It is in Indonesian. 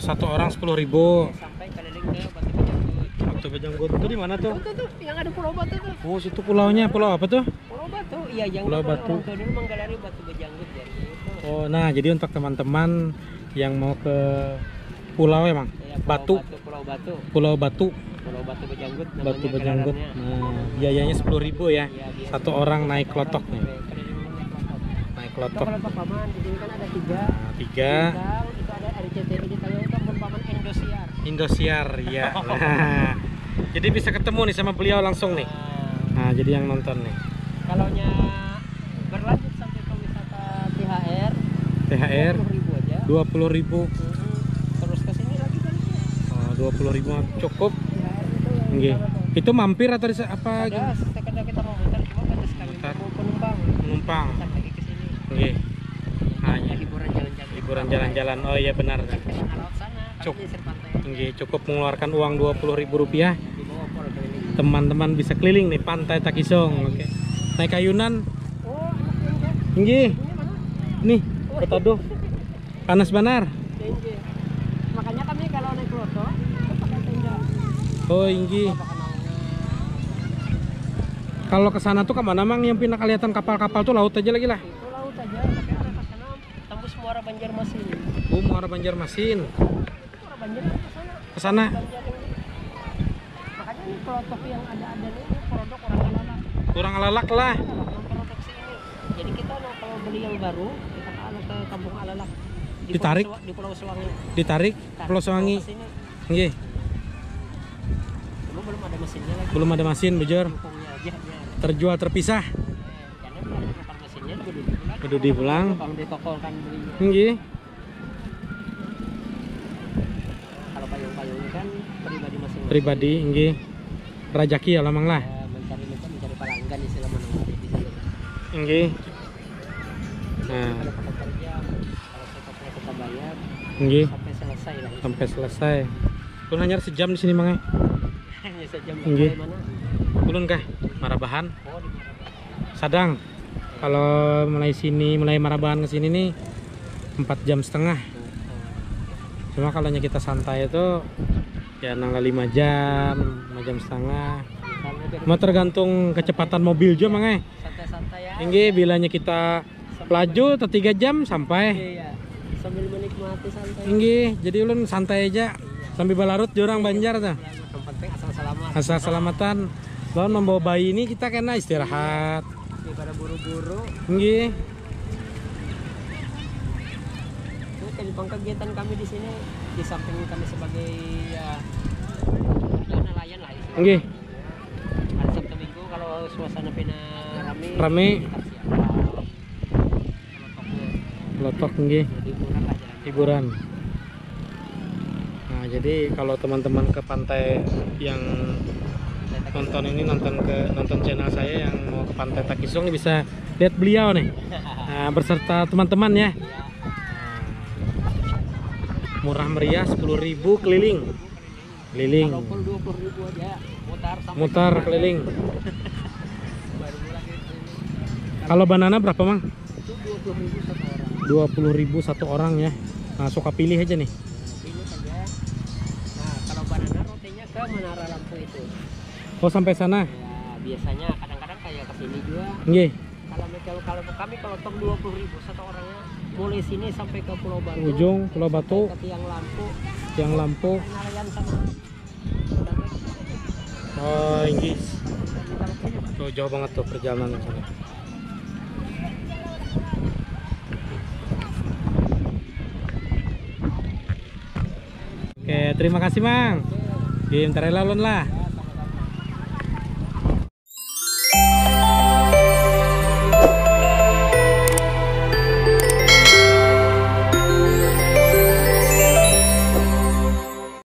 Satu orang 10.000. sampai keliling ke Batu. Batu itu di mana tuh? Tuh, tuh, yang ada Pulau Batu tuh. Oh, situ pulaunya. Pulau apa tuh? Pulau Batu, iya yang Pulau Batu. orang dulu menggelar Batu Bejanggut jadi itu. Oh, nah jadi untuk teman-teman yang mau ke pulau emang Ya, Pulau Batu, Pulau Batu, Pulau Batu, Pulau Batu Bejanggut namanya Batu gelarannya. Nah, biayanya 10.000 ya. Iya. Satu orang naik klotok nih. Naik klotok. Itu klotok. paman di sini kan ada tiga. Nah, tiga itu ada RCTI di Tayo itu paman Indosiar. Indosiar ya. Nah, jadi bisa ketemu nih sama beliau langsung nih. Nah, Nah, jadi yang nonton nih. kalau nya berlanjut sampai ke wisata THR, THR 20.000 aja. 20.000. Mhm. Terus ke sini lagi kan Oh, 20.000 cukup. THR itu yang Nggih. wisata tuh. Itu mampir atau apa Ada, sekedar kita mau muter cuma sekali Muter. mau penumpang. penumpang? Lagi ke sini. Nggih. Nah, Ya, hiburan jalan-jalan. hiburan jalan-jalan. Oh iya benar. Kan Cuk. nyisir pantai. Nggih, cukup mengeluarkan uang 20.000 rupiah. Di bawah pol keliling. Teman-teman bisa keliling nih pantai Takisong. Oke. Naik kayunan. Oh, anak yang Nggih. Ini mana? Nih, Kotodo. Panas banar. Tenje. Makanya kami kalau naik pakai tenda. Oh, inggi. Pakai naungan. Kalau ke sana tuh ke mana mang yang pindah kelihatan kapal-kapal tuh laut aja lagi lah. Itu laut aja, tapi arah ke sana tembus Muara Banjarmasin. Oh, Muara Banjarmasin. Ke sana. Makanya ini klotok yang ada-ada ini produk orang alalak. Kurang alalak lah. Ini. Jadi kita kalau beli yang baru, kita ke, ke kampung alalak. Di Ditarik? Pulau di Pulau Sewangi. Ditarik Tarik Pulau Sewangi. Nggih. Cuma belum ada mesinnya lagi. Belum ada mesin, bujur. Terjual terpisah. Karena belum ada tukang mesinnya juga di pulang. Kudu di pulang. Tukang dikokolkan belinya. Nggih. Kan pribadi masing-masing. Pribadi nggih. Rajaki ya lamang lah. Ya, mencari mencari mencari pelanggan istilah menawari di sini. Nggih. Nah, Kalau kita kerja, kalau kita kita bayar nggih. sampai selesai lah. Sampai selesai. Ulun hanya sejam di sini mang. Hanya sejam Nggih. dari mana? Ulun kah? Marabahan. Oh di mana? Sadang. Kalau mulai sini, mulai Marabahan ke sini nih 4 jam setengah. Cuma kalau kita santai itu ya nanggal 5 jam, 5 jam setengah. Mau tergantung kecepatan mobil juga mang. santai-santai ya. Tinggi bilanya kita pelaju atau 3 jam sampai. Iya. Sambil menikmati santai. Tinggi, jadi ulun santai aja. Sambil balarut jurang Banjar tuh. Yang penting asal selamat. Asal selamatan. Lalu membawa bayi ini kita kena istirahat. Daripada buru-buru. Tinggi. Ini kehidupan kegiatan kami di sini di samping kami sebagai ya ya, nelayan lah. Tinggi. Hari Sabtu Minggu kalau suasana pina rame, Rame. Lotok jalan. hiburan. Nah, jadi kalau teman-teman ke pantai yang nonton ini nonton ke nonton channel saya yang mau ke pantai Takisong bisa lihat beliau nih. Nah, berserta teman-teman ya. Murah meriah 10.000 keliling. Keliling. Aja mutar keliling. Kalau banana berapa, Mang? Itu dua puluh ribu satu orang. 20.000 satu orang ya. Nah, suka pilih aja nih. Pilih. Nah kalau banana rutenya ke Menara Lampu itu. Oh, sampai sana. Ya biasanya kadang-kadang kayak ke sini juga. Nggih. Kalau kalau kalau kami kalau top dua puluh ribu satu orangnya mulai sini sampai ke Pulau Batu. Ujung Pulau Batu, Ke tiang lampu. yang lampu. Oh, Inggris. Tuh jauh banget tuh perjalanan sana. Oke, terima kasih, Mang. Game terelalon lah.